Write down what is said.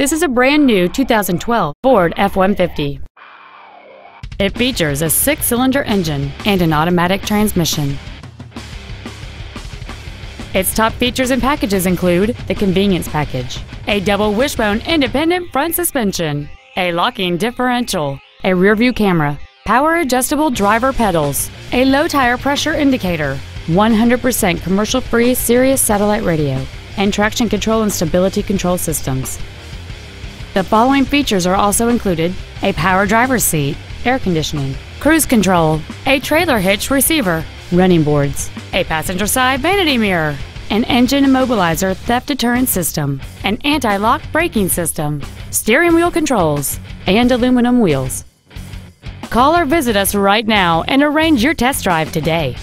This is a brand new 2012 Ford F-150. It features a six-cylinder engine and an automatic transmission. Its top features and packages include the convenience package, a double wishbone independent front suspension, a locking differential, a rear-view camera, power adjustable driver pedals, a low tire pressure indicator, 100% commercial-free Sirius satellite radio, and traction control and stability control systems. The following features are also included a power driver's seat, air conditioning, cruise control, a trailer hitch receiver, running boards, a passenger side vanity mirror, an engine immobilizer theft deterrent system, an anti-lock braking system, steering wheel controls, and aluminum wheels. Call or visit us right now and arrange your test drive today.